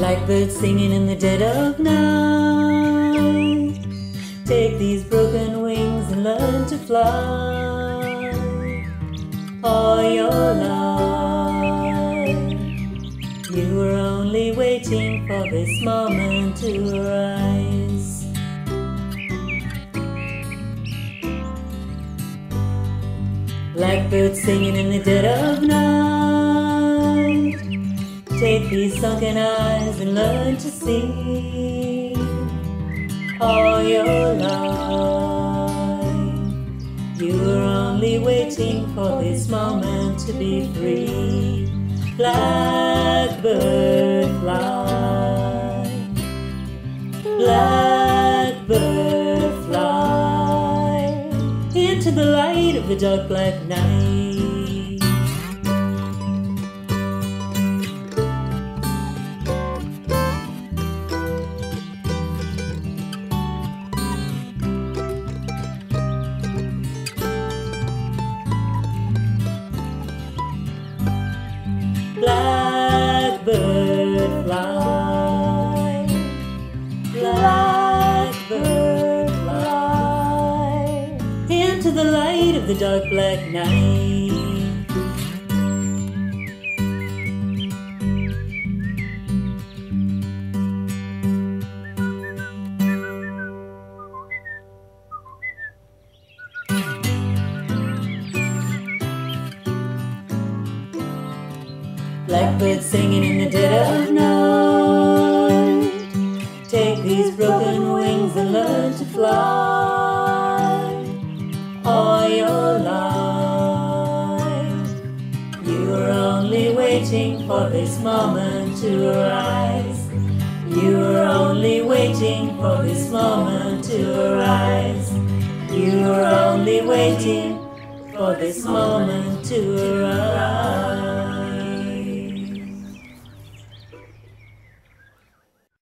Blackbirds singing in the dead of night. Take these broken wings and learn to fly. All your life, you were only waiting for this moment to arise. Like birds singing in the dead of night. Take these sunken eyes and learn to see all your life. You were only waiting for this moment to be free. Blackbird fly. Blackbird fly into the light of the dark black night. Blackbird fly. Blackbird fly into the light of the dark black night. Blackbirds singing in the dead of night. Take these broken wings and learn to fly. All your life, you were only waiting for this moment to arise. You were only waiting for this moment to arise. You were only waiting for this moment to arise.